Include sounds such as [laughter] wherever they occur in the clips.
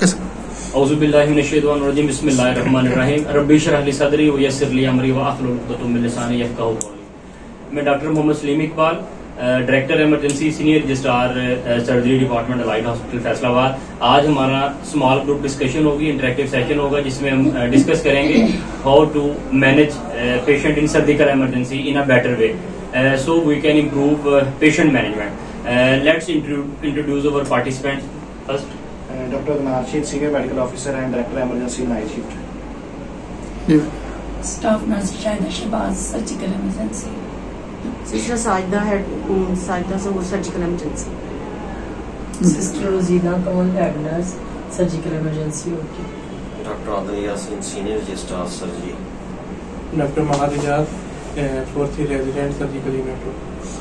मैं doctor Mohammad Salim Iqbal director emergency senior registrar surgery department allied hospital Faisalabad. आज हमारा small group discussion होगी interactive session होगा, जिसमें हम डिस्कस करेंगे how to manage patient in surgical emergency in a better way so we can improve patient management let's introduce our participant first Dr. Narshid, Senior Medical Officer and Director Emergency Night Shift. Staff Nurse Shahida Shabazz, Surgical Emergency. Sister Sajda had um, Sajda so surgical emergency. Sister Rosina Kamal, Head Nurse, Surgical Emergency. Okay. Dr. Adil Yasin, Senior Registrar of Surgery. Dr. Doctor Maharijaz fourth year resident surgical unit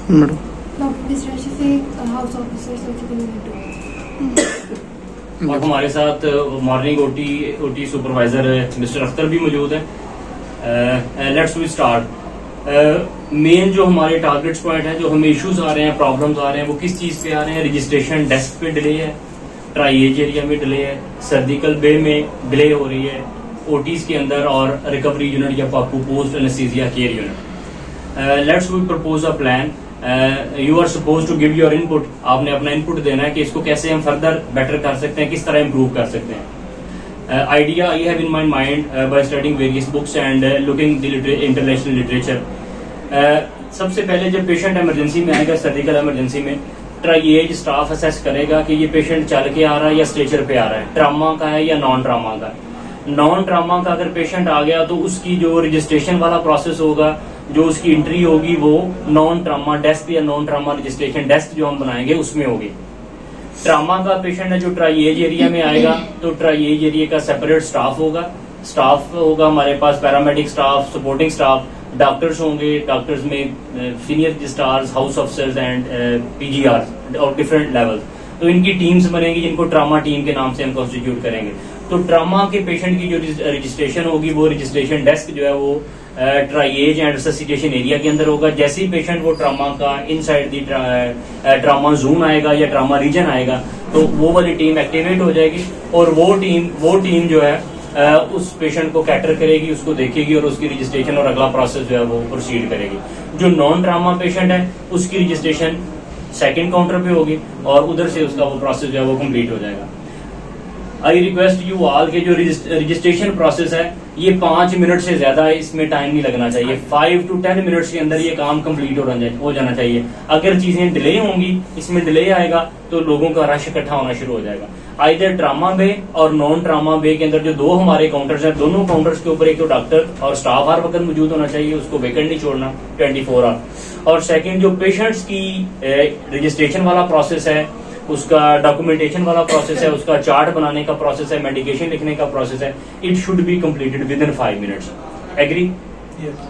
madam doctor Mishra Shafiq house officer surgical unit और हमारे साथ morning OT OT supervisor mister Akhtar भी मौजूद है। Let's we start main जो हमारे targets point है, जो हमें इश्यूज़ आ रहे हैं प्रॉब्लम्स आ रहे हैं, वो किस चीज़ पे आ रहे हैं? रजिस्ट्रेशन डेस्क पे डिले है ट्राई एज एरिया में डिले है सर्जिकल बे में डिले हो रही है ओटीज के अंदर और रिकवरी यूनिट या पापू post anaesthesia care unit let's we propose a plan you are suppose to give your input आपने अपना इनपुट देना है कि इसको कैसे हम फर्दर बेटर कर सकते हैं, किस तरह इम्प्रूव कर सकते हैं। Idea I have in my mind by studying various books and looking international literature सबसे पहले जब पेशेंट इमरजेंसी में आएगा सर्जिकल इमरजेंसी में ट्राइएज स्टाफ असेस करेगा कि ये पेशेंट चल के आ रहा है या स्ट्रेचर पे आ रहा है। ट्रामा का है या नॉन ट्रामा का? नॉन ट्रामा का अगर पेशेंट आ गया तो उसकी जो रजिस्ट्रेशन वाला प्रोसेस होगा जो उसकी एंट्री होगी वो नॉन ट्रामा डेस्क या नॉन ट्रामा रजिस्ट्रेशन डेस्क जो हम बनाएँगे, उसमें होगी। ट्रामा का पेशेंट है जो ट्राई एज एरिया में आएगा तो ट्राई एज एरिया का सेपरेट स्टाफ होगा। स्टाफ होगा हमारे पास paramedic staff supporting staff doctors होंगे डॉक्टर्स में senior registrars house officers and PGR और डिफरेंट लेवल तो इनकी टीम्स बनेगी जिनको ट्रामा टीम के नाम से हम कॉन्स्टिट्यूट करेंगे। तो ट्रामा के पेशेंट की जो रजिस्ट्रेशन होगी, वो रजिस्ट्रेशन डेस्क जो है वो ट्राइएज एंड रेसिटेशन एरिया के अंदर होगा। जैसे ही पेशेंट वो ट्रामा का inside the trauma zone आएगा या ट्रामा रीजन आएगा तो वो वाली टीम एक्टिवेट हो जाएगी और वो टीम वो टीम जो है उस पेशेंट को कैटर करेगी, उसको देखेगी और उसकी रजिस्ट्रेशन और अगला प्रोसेस जो है वो प्रोसीड करेगी। जो नॉन ट्रामा पेशेंट है, उसकी रजिस्ट्रेशन सेकेंड काउंटर पे होगी और उधर से उसका वो प्रोसेस जो है वो कंप्लीट हो जाएगा। आई रिक्वेस्ट यू ऑल के जो रजिस्ट्रेशन प्रोसेस है, ये पाँच मिनट से ज़्यादा इसमें टाइम नहीं लगना चाहिए। फाइव टू टेन मिनट्स के अंदर ये काम कंप्लीट हो जाना चाहिए। अगर चीज़ें डिले होंगी, इसमें डिले आएगा तो लोगों का रश इकट्ठा होना शुरू हो जाएगा। आइधर ट्रामा बे और नॉन ट्रामा बे के अंदर जो दो हमारे काउंटर्स हैं, दोनों काउंटर्स के ऊपर एक तो डॉक्टर और स्टाफ हर वक्त मौजूद होना चाहिए, उसको वेकेंट नहीं छोड़ना ट्वेंटी फोर आवर और सेकेंड जो पेशेंट्स की रजिस्ट्रेशन वाला प्रोसेस है उसका डॉक्यूमेंटेशन वाला प्रोसेस है उसका चार्ट बनाने का प्रोसेस है मेडिकेशन लिखने का प्रोसेस है it should be completed within five minutes agree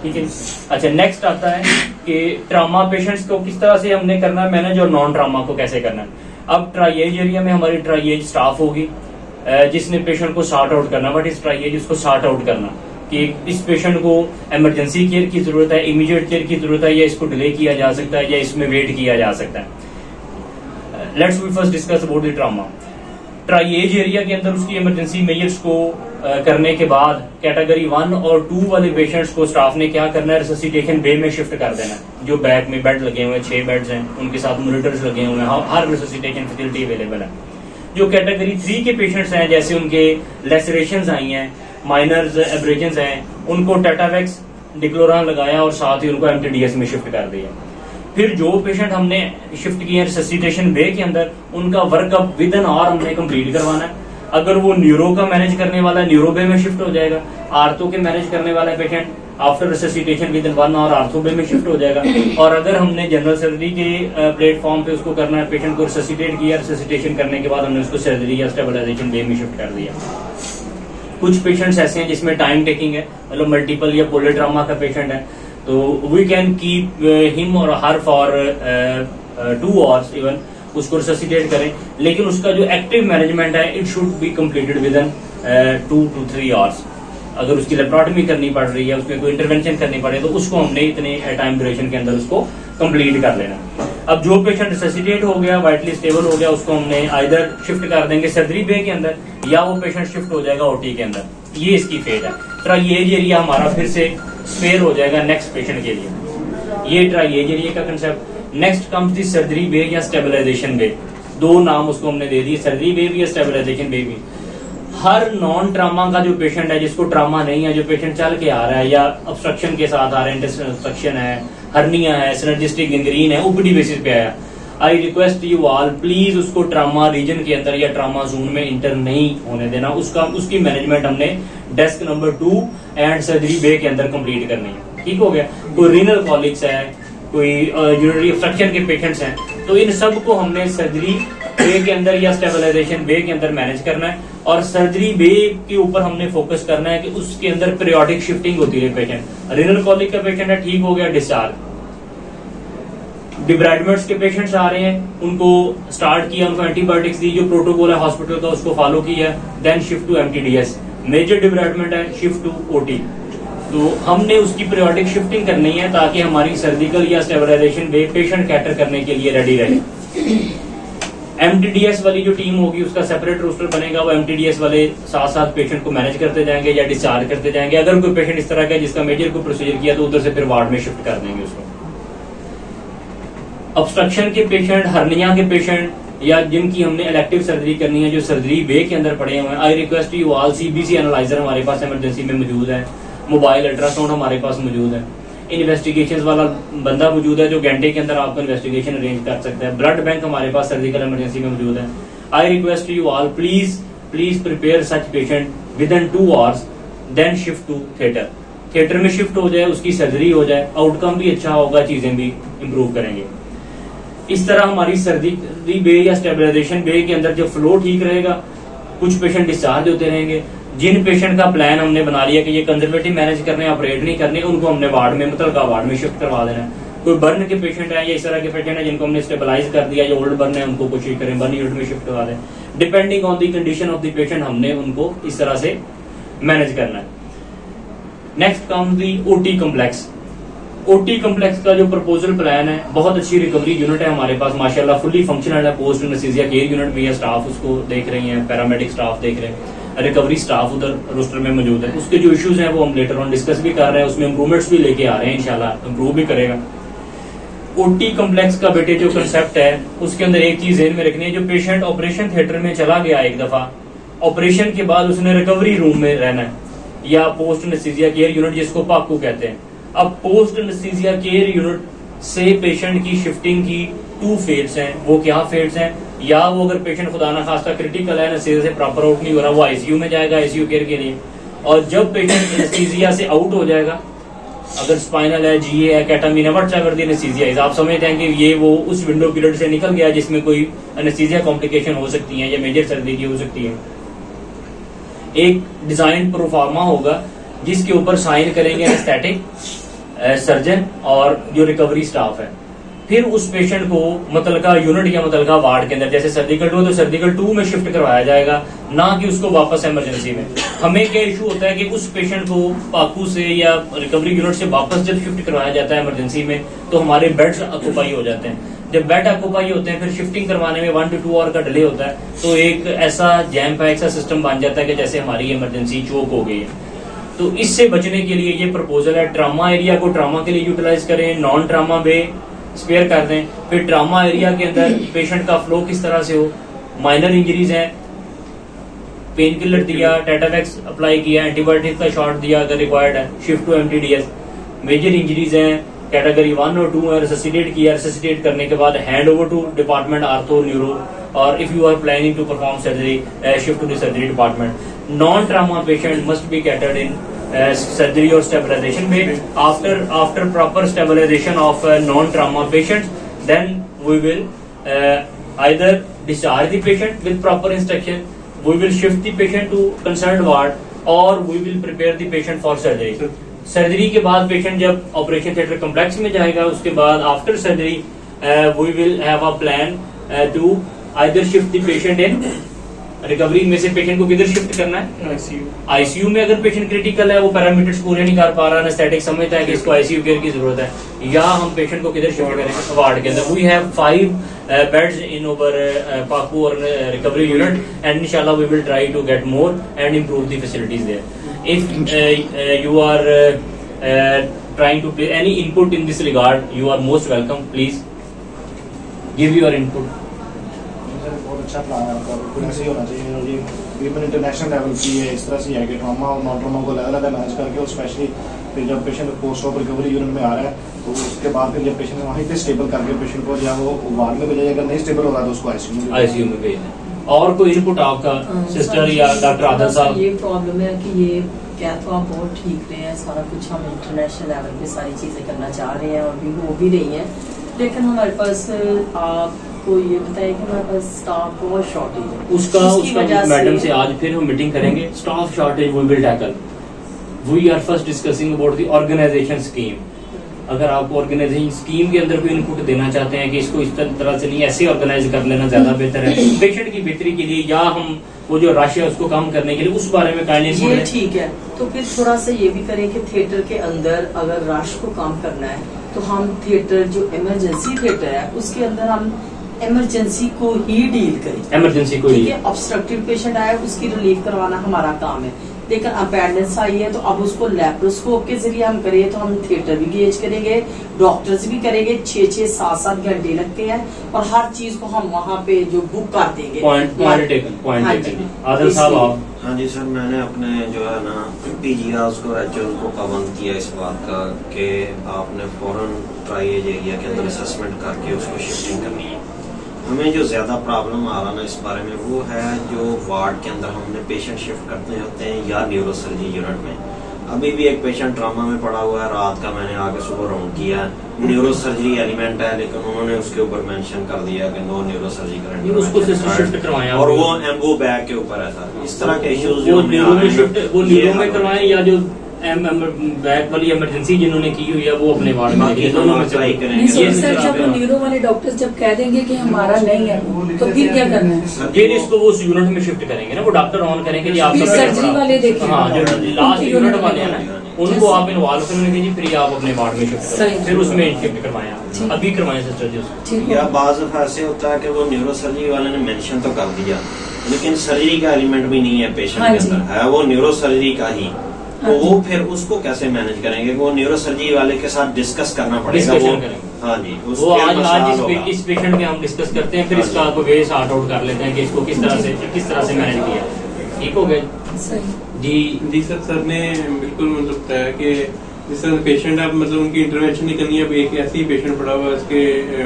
ठीक है? अच्छा नेक्स्ट आता है कि ट्रामा पेशेंट्स को किस तरह से हमने करना है मैनेज और नॉन ट्रामा को कैसे करना है। अब ट्राइएज एरिया में हमारी ट्राइएज स्टाफ होगी जिसने पेशेंट को सार्ट आउट करना बट इस ट्राइएज उसको सार्ट आउट करना। कि इस पेशेंट को इमरजेंसी केयर की ज़रूरत है इमीडिएट केयर की ज़रूरत है या इसको डिले किया जा सकता है या इसमें वेट किया जा सकता है। Let's we first discuss about the trauma triage area के अंदर उसकी इमरजेंसी मेजर्स को करने के बाद कैटेगरी वन और टू वाले पेशेंट्स को स्टाफ ने क्या करना है? रिसोसिटेशन बे में शिफ्ट कर देना जो बैक में बेड लगे हुए हैं, छह बेड्स हैं, उनके साथ मोनिटर्स लगे हुए हैं, हर रिसोसिटेशन फैसिलिटी अवेलेबल है। जो कैटेगरी थ्री के पेशेंट्स हैं, जैसे उनके लेसरेशन आई हैं माइनर एब्रेजन हैं, उनको टाटावैक्स डिक्लोरान लगाया और साथ ही उनको एमटीडीएस में शिफ्ट कर दिया। फिर जो पेशेंट हमने शिफ्ट किए रिससिटेशन बे के अंदर, उनका वर्कअप विद एन आवर हमने कंप्लीट करवाना है। अगर वो न्यूरो का मैनेज करने वाला है न्यूरो बे में शिफ्ट हो जाएगा। आर्थो के मैनेज करने वाला patient after resuscitation within one hour ortho bay में शिफ्ट हो जाएगा। और अगर हमने जनरल सर्जरी के प्लेटफॉर्म पे उसको करना है पेशेंट को रिससिटेट किया रिससिटेशन करने के बाद हमने उसको सर्जरी या स्टेबलाइजेशन बे में शिफ्ट कर दिया। कुछ पेशेंट्स ऐसे हैं जिसमें टाइम टेकिंग है मतलब मल्टीपल या पोलिट्रामा का पेशेंट है। तो we can keep him or her for two hours even उसको रिससिटेट करें। लेकिन उसका जो एक्टिव मैनेजमेंट है it should be completed within two two three hours अगर उसकी लेप्रोटमी करनी पड़ रही है उसमें कोई इंटरवेंशन करनी पड़े तो उसको हमने इतने टाइम uh, ड्यूरेशन के अंदर उसको कंप्लीट कर लेना। अब जो पेशेंट रिससिटेट हो गया वाइटली स्टेबल हो गया उसको हमने आइधर शिफ्ट कर देंगे सर्जरी बे के अंदर या वो पेशेंट शिफ्ट हो जाएगा ओटी के अंदर। ये इसकी फेट है। ट्राइएज एरिया हमारा फिर से स्पेयर हो जाएगा नेक्स्ट पेशेंट के लिए। ये ट्राइएज एरिया का concept next comes the surgery bay या स्टेबलाइजेशन बे दो नाम उसको हमने दे दिए सर्जरी भी या स्टेबलाइजेशन भी हर नॉन ट्रामा का जो पेशेंट है, जिसको ट्रामा नहीं है, जो पेशेंट चल के आ रहा है या ऑब्स्ट्रक्शन के साथ आ रहा है इंटेस्टाइनल ऑब्स्ट्रक्शन है हर्निया है सिनर्जिस्टिक गैंग्रीन है ओपीडी बेसिस पे आया। I request you all please उसको ट्रामा रीजन के अंदर या ट्रामा जोन में इंटर नहीं होने देना। उसका, उसकी मैनेजमेंट हमने desk number two and surgery bay के अंदर कंप्लीट करनी है। ठीक हो गया? कोई रीनल कॉलिक्स है, कोई यूरिनरी ऑब्स्ट्रक्शन के पेशेंट्स हैं तो इन सबको हमने सर्जरी बे के अंदर या स्टेबलाइजेशन बे के अंदर मैनेज करना है और सर्जरी बे के ऊपर हमने फोकस करना है कि उसके अंदर पीरियोडिक शिफ्टिंग होती रहे पेशेंट रीनल कॉलिक का पेशेंट है, ठीक हो गया डिस्चार्ज डिब्राइडमेंट्स के पेशेंट्स आ रहे हैं, उनको स्टार्ट किया, उनको एंटीबायोटिक्स दी, जो प्रोटोकॉल है हॉस्पिटल का, उसको फॉलो किया then shift to MTDS major debridement है शिफ्ट टू ओटी तो हमने उसकी पीरियोडिक शिफ्टिंग करनी है, ताकि हमारी सर्जिकल या स्टेबलाइजेशन वे पेशेंट कैटर करने के लिए रेडी रहे। एमटीडीएस वाली जो टीम होगी, उसका सेपरेट रोस्टर बनेगा, वो एमटीडीएस वाले साथ साथ पेशेंट को मैनेज करते जाएँगे या डिस्चार्ज करते जाएँगे। अगर कोई पेशेंट इस तरह का जिसका मेजर कोई प्रोसीजर किया तो उधर से फिर वार्ड में शिफ्ट कर देंगे उसको। ऑब्स्ट्रक्शन के पेशेंट हर्निया के पेशेंट या जिनकी हमने इलेक्टिव सर्जरी करनी है, जो सर्जरी वे के अंदर पड़े हुए हैं। I request you all CBC analyser हमारे पास इमरजेंसी में मौजूद है। मोबाइल अल्ट्रासाउंड हमारे पास मौजूद है। इन्वेस्टिगेशन वाला बंदा मौजूद है, जो घंटे के अंदर आपको इन्वेस्टिगेशन अरेंज कर सकता है। ब्लड बैंक हमारे पास सर्जिकल इमरजेंसी में मौजूद है। I request you all please please prepare such patient within two hours then shift to theatre theatre में शिफ्ट हो जाए, उसकी सर्जरी हो जाए आउटकम भी अच्छा होगा, चीज़ें भी इम्प्रूव करेंगे। इस तरह हमारी सर्जरी बे या स्टेबलाइजेशन बे के अंदर जो फ्लो ठीक रहेगा, कुछ पेशेंट डिस्चार्ज होते रहेंगे। जिन पेशेंट का प्लान हमने बना लिया कि ये कंजर्वेटिव मैनेज करने ऑपरेट नहीं करने, उनको हमने वार्ड में मतलब वार्ड में शिफ्ट करवा देना है। कोई बर्न के पेशेंट है या इस तरह के पेशेंट है जिनको हमने स्टेबलाइज कर दिया जो ओल्ड बर्न है, उनको कोशिश करें बर्न यूनिट में शिफ्ट करवा दें। Depending on the condition of the patient हमने उनको इस तरह से मैनेज करना है। Next come the OT complex OT complex का जो प्रपोजल प्लान है, बहुत अच्छी रिकवरी यूनिट है हमारे पास, माशाल्लाह फुल्ली फंक्शनल है पोस्ट नसीजिया केयर यूनिट भी है स्टाफ उसको देख रही है पैरामेडिक स्टाफ देख रहे हैं रिकवरी स्टाफ उधर रोस्टर में मौजूद है। उसके जो इश्यूज़ हैं वो हम लेटर ऑन डिस्कस भी कर रहे हैं, उसमें इंप्रूवमेंट्स भी लेके आ रहे हैं, इंशाल्लाह इम्प्रूव भी करेगा। ओटी कॉम्प्लेक्स का बेटे जो कंसेप्ट है, उसके अंदर एक चीज़ ध्यान में रखनी है, जो पेशेंट ऑपरेशन थिएटर में चला गया एक दफ़ा ऑपरेशन के बाद उसने रिकवरी रूम में रहना है, या पोस्ट नसीजिया केयर यूनिट जिसको पाकू कहते हैं। अब पोस्ट एनेस्थीसिया केयर यूनिट से पेशेंट की शिफ्टिंग की टू फेट्स हैं। वो क्या फेट्स हैं? या वो अगर पेशेंट खुदा ना खास्ता क्रिटिकल है एनेस्थीसिया से प्रॉपर आउट नहीं हो रहा, वो आईसीयू में जाएगा आईसीयू केयर के लिए। और जब पेशेंट एनेस्थीसिया से आउट हो जाएगा, अगर स्पाइनल है जीए है कैटामीन वट एवर एनेस्थीसिया आप समझते हैं कि ये वो उस विंडो पीरियड से निकल गया जिसमें कोई एनेस्थीसिया कॉम्प्लिकेशन हो सकती है या मेजर सर्जरी की हो सकती है। एक डिज़ाइन प्रोफार्मा होगा, जिसके ऊपर साइन करेंगे एनेस्थेटिक सर्जन और जो रिकवरी स्टाफ है। फिर उस पेशेंट को मुतलका यूनिट या मुतलका वार्ड के अंदर, जैसे सर्जिकल टू तो सर्जिकल टू में शिफ्ट करवाया जाएगा, ना कि उसको वापस इमरजेंसी में। हमें क्या इशू होता है कि उस पेशेंट को पाकू से या रिकवरी यूनिट से वापस जब शिफ्ट करवाया जाता है इमरजेंसी में तो हमारे बेड्स ऑक्यूपाई हो जाते हैं। जब बेड ऑक्यूपाई होते हैं, फिर शिफ्टिंग करवाने में वन टू टू आवर का डिले होता है तो एक ऐसा जैम पैक सा सिस्टम बन जाता है कि जैसे हमारी इमरजेंसी चोक हो गई है। तो इससे बचने के लिए ये प्रपोजल है ट्रामा एरिया को ट्रामा के लिए यूटिलाइज करें नॉन ट्रामा में स्पेयर कर दें। फिर ट्रामा एरिया के अंदर [clears throat] पेशेंट का फ्लो किस तरह से हो? माइनर इंजरीज है। पेन किलर दिया टेटावैक्स अप्लाई किया एंटीबायोटिक का शॉट दिया अगर रिक्वायर्ड है shift to MTDS major injuries हैं। कैटेगरी वन और टू में रेसिटेट किया रेसिटेट करने के बाद hand over to department ortho neuro और if you are planning to perform surgery shift to surgery department non trauma patient must be catered in surgery और stabilisation after after proper stabilisation of non trauma patient then we will either discharge the with proper instruction we will shift the to concern ward और we will prepare the for surgery surgery के बाद patient जब operation theatre complex में जाएगा, उसके बाद after surgery we will have a plan to either shift the patient in recovery में से पेशेंट को किधर शिफ्ट करना है? आईसीयू आईसीयू में अगर पेशेंट क्रिटिकल है वो पैरामीटर्स पूरे नहीं कर पा रहा एनेस्थेटिक समझता है कि इसको आईसीयू केयर की ज़रूरत है। या हम पेशेंट को किधर शिफ्ट करें वार्ड के अंदर। We have five beds in over PACU और रिकवरी यूनिट एंड इंशाल्लाह we will try to get more and you are uh, uh, trying to play any input in this regard you are most welcome. Please give your input. Sir बहुत अच्छा plan है आपका बिल्कुल ऐसे ही होना चाहिए और ये वीमेन इंटरनेशनल लेवल की है इस तरह से है कि ट्रामा और नॉन ट्रामा को अलग अलग मैनेज करके और स्पेशली फिर जब patient post op recovery unit में आ रहा है तो उसके बाद फिर जब पेशेंट वहीं पे स्टेबल करके पेशेंट को या वो वार्ड में भेजा अगर नहीं स्टेबल हो रहा तो उसको आईसीयू में आईसीयू में भेज दें और कोई इनपुट आपका सिस्टर या डॉक्टर आदल साहब? ये प्रॉब्लम है कि ये क्या तो आप बहुत ठीक रहे हैं सारा कुछ हम इंटरनेशनल लेवल पे सारी चीज़ें करना चाह रहे हैं और भी हो भी रही हैं। लेकिन हमारे पास आपको ये बताइए कि हमारे पास स्टाफ बहुत शॉर्टेज है उसका उसका मैडम से- से आज फिर हम मीटिंग करेंगे। Staff shortage we will tackle we are first discussing about the organisation scheme अगर आप ऑर्गेनाइजेशन स्कीम के अंदर कोई इनपुट देना चाहते हैं कि इसको इस तरह से नहीं ऐसे ऑर्गेनाइज कर लेना ज़्यादा बेहतर है। [coughs] पेशेंट की बेहतरी के लिए या हम वो जो रश है उसको कम करने के लिए उस बारे में काइंडली ये ठीक है। तो फिर थोड़ा सा ये भी करें कि थिएटर के अंदर अगर रश को काम करना है तो हम थिएटर जो इमरजेंसी थिएटर है उसके अंदर हम इमरजेंसी को ही डील करें। इमरजेंसी को ठीक ही। ऑब्स्ट्रक्टिव पेशेंट आया उसकी रिलीफ करवाना हमारा काम है। लेकिन अपेंडेंस आई है तो अब उसको लेप्रोस्कोप के ज़रिए हम करें तो हम थिएटर भी गेज करेंगे डॉक्टर्स भी करेंगे छह छह सात सात घंटे लगते हैं और हर चीज़ को हम वहाँ पे जो बुक कर देंगे। पॉइंट पॉइंट टेकन हाँ जी। साहब हाँ जी सर मैंने अपने जो है ना पी पीजीआर्स को एच को पाबंद किया इस बात का कि आपने फ़ौरन ट्राई एज एरिया के अंदर असेसमेंट करके उसको शिफ्टिंग करनी है। हमें जो ज़्यादा प्रॉब्लम आ रहा ना इस बारे में वो है जो वार्ड के अंदर हमने पेशेंट शिफ्ट करते होते हैं या न्यूरोसर्जरी यूनिट में। अभी भी एक पेशेंट ट्रामा में पड़ा हुआ है रात का मैंने आगे सुबह राउंड किया न्यूरोसर्जरी एलिमेंट है लेकिन उन्होंने उसके ऊपर मेंशन कर दिया कि नो करवाएँ और वो एम्बो बैग के ऊपर है सर इस तरह के इश्यूज़ जो बैक वाली इमरजेंसी जिन्होंने की हुई है वो अपने वार्ड में दोनों में ट्राई। नहीं सर सर जब न्यूरो वाले डॉक्टर्स जब कह देंगे कि हमारा नहीं है तो फिर क्या करना है? फिर इसको वो उस यूनिट में शिफ्ट करेंगे ना वो डॉक्टर ऑन करेंगे जी आपका सर्जरी वाले देखेंगे। हाँ जो लास्ट यूनिट वाले हैं ना उनको आप इन्वॉल्व करेंगे जी फिर आप अपने वार्ड में शिफ्ट करें फिर उसमें शिफ्ट करवाएँ अभी करवाएँ सिस्टर जी उसको। या बाज ऐसे होता है कि वो न्यूरोसर्जरी वाले ने मेंशन तो कर दिया लेकिन सर्जरी का एलिमेंट भी नहीं है पेशेंट हाँ के अंदर। है वो न्यूरो सर्जरी का ही। तो वो फिर उसको कैसे मैनेज करेंगे? वो न्यूरोसर्जरी वाले के साथ डिस्कस करना पड़ेगा वो हाँ जी वो आज आज इस, पेशेंट के हम डिस्कस करते हैं फिर हाँ इसका जी। आपको वे आउट कर लेते हैं कि इसको किस तरह से किस तरह से मैनेज किया। ठीक हो गया सही। जी। जी सर सर ने बिल्कुल मतलब बताया कि जिस तरह पेशेंट है मतलब उनकी इंटरवेंशन नहीं करनी है एक ऐसी पेशेंट पड़ा हुआ है उसके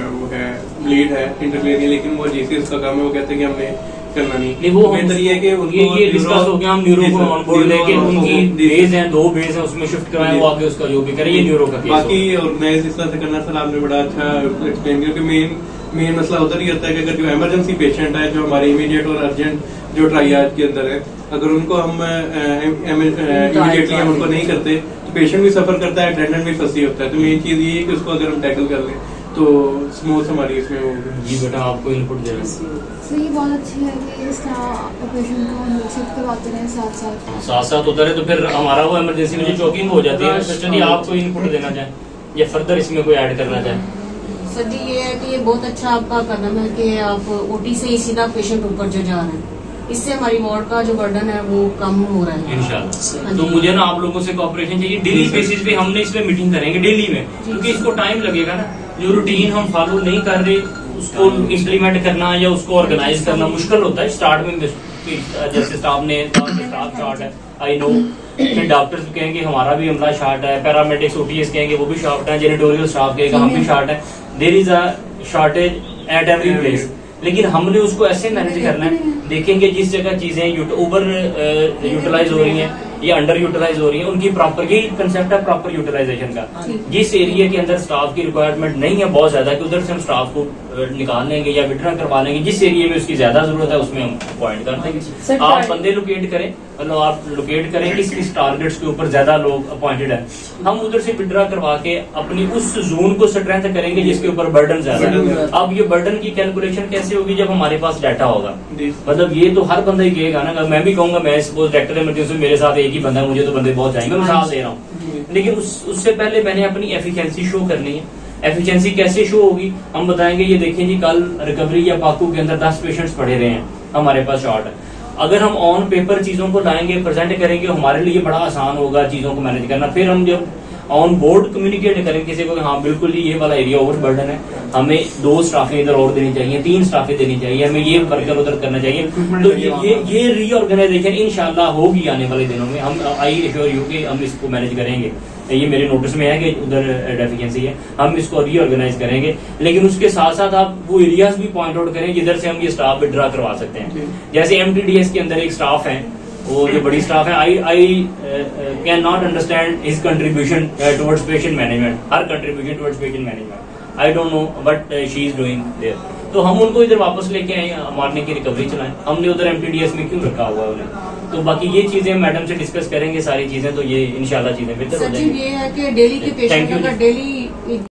वो है ब्लीड है लेकिन वो जीसीएस का काम है वो कहते हैं कि हमने करना नहीं। नहीं वो बेहतर ये है कि ये ये डिस्कस हो गया हम न्यूरो को ऑन बोर्ड लेके उनकी बेस हैं दो बेस हैं उसमें शिफ्ट करवाएँ वो आके उसका जो भी करे ये न्यूरो का केस बाकी। ऑर्गेनाइज इस तरह से करना सर आपने बड़ा अच्छा एक्सप्लेन किया कि मेन मेन मसला उधर ही होता है कि अगर जो इमरजेंसी पेशेंट है जो हमारे इमीडिएट और अर्जेंट जो ट्राइयाज के अंदर है अगर उनको हम इमीडिएटली हम उनको नहीं करते तो पेशेंट भी सफ़र करता है अटेंडेंट भी फंसी होता है। तो मेन चीज़ ये है कि उसको अगर हम टैकल कर लें तो स्मूथ हमारी इसमें जी बेटा आपको इनपुट दे रहे हैं। सो ये बहुत अच्छी है कि इस तरह ऑपरेशन को हम लोग शिफ्ट करवाते रहे साथ साथ साथ साथ होता रहे तो फिर हमारा वो इमरजेंसी में जो चौकिंग हो जाती है सिस्टर जी आपको इनपुट देना चाहें या फर्दर इसमें कोई ऐड करना चाहें सर जी ये है कि ये बहुत अच्छा आपका कदम है कि आप ओटी से ही सीधा पेशेंट ऊपर जो जा रहे हैं। इससे हमारी वार्ड का जो बर्डन है वो कम हो रहा है। इंशाल्लाह। हाँ तो मुझे ना आप लोगों से कॉपरेशन चाहिए। डेली बेसिस पे हमने इसमें मीटिंग करेंगे डेली में। क्योंकि इसको टाइम लगेगा ना। जो रूटीन हम फॉलो नहीं कर रहे, उसको इम्प्लीमेंट करना या उसको ऑर्गेनाइज करना मुश्किल होता है। स्टार्ट में जैसे स्टाफ ने स्टाफ शॉर्ट है। आई नो फिर डॉक्टर्स कहेंगे, हमारा भी अमला शॉर्ट है। पैरामेडिक्स ओटीएस कहेंगे, वो भी शॉर्ट है। जेनेटोरियल स्टाफ कहेगा, हम भी शॉर्ट है। There is a shortage at every place लेकिन हमने उसको ऐसे मैनेज करना है। देखेंगे जिस जगह चीज़ें ओवर यूटिलाइज हो रही हैं। या अंडर यूटिलाइज हो रही है उनकी प्रॉपर यही कंसेप्ट है प्रॉपर यूटिलाइजेशन का। जिस एरिया के अंदर स्टाफ की रिक्वायरमेंट नहीं है बहुत ज़्यादा कि उधर से हम स्टाफ को निकाल लेंगे या विड्रा करवा लेंगे जिस एरिया में उसकी ज़्यादा ज़रूरत है उसमें हम अपॉइंट कर देंगे। आप बंदे लोकेट करें। मतलब आप लोकेट करें किस किस टारगेट्स के ऊपर ज़्यादा लोग अपॉइंटेड है। हम उधर से विड्रा करवा के अपनी उस जोन को स्ट्रेंथ करेंगे जिसके ऊपर बर्डन ज़्यादा है। अब ये बर्डन की कैलकुलेशन कैसे होगी जब हमारे पास डाटा होगा? मतलब ये तो हर बंदा ही कहेगा ना मैं भी कहूँगा मैं सपोज़ डायरेक्टर इमरजेंसी मेरे साथ एक ही बंदा है मुझे तो बंदे बहुत जाएँगे मैं मिसाल दे रहा हूँ। लेकिन उस उससे पहले मैंने अपनी एफिशिएंसी शो करनी है। एफिशिएंसी कैसे शो होगी? हम बताएँगे ये देखें जी कल रिकवरी या पाकू के अंदर दस पेशेंट्स पड़े रहे हैं हमारे पास शॉर्ट है। अगर हम ऑन पेपर चीज़ों को लाएँगे प्रेजेंट करेंगे हमारे लिए बड़ा आसान होगा चीज़ों को मैनेज करना। फिर हम जब ऑन बोर्ड कम्युनिकेट करें किसी को हाँ बिल्कुल ये वाला एरिया ओवर बर्डन है। हमें दो स्टाफें इधर और देनी चाहिए तीन स्टाफें देनी चाहिए हमें ये वर्कर उधर करना चाहिए। तो ये ये। ये रीऑर्गेनाइजेशन इंशाल्लाह होगी आने वाले दिनों में। हम आई एश्योर यू कि हम इसको मैनेज करेंगे। ये मेरे नोटिस में है कि उधर डेफिशिएंसी है। हम इसको रीऑर्गेनाइज करेंगे लेकिन उसके साथ साथ आप वो एरियाज़ भी पॉइंट आउट करें जिधर से हम ये स्टाफ विड्रा करवा सकते हैं। जैसे एमटीडीएस के अंदर एक स्टाफ है वो जो बड़ी स्टाफ है I I can not understand his contribution towards patient management her contribution towards patient management I don't know but she is doing there तो हम उनको इधर वापस लेके आए मारने की रिकवरी चलाएँ। हमने उधर एमटीडीएस में क्यों रखा हुआ है उन्हें? तो बाकी ये चीज़ें मैडम से डिस्कस करेंगे सारी चीज़ें तो ये इनशाला चीज़ें बेहतर हो जाएँगी। ये है कि डेली के पेशेंट डेली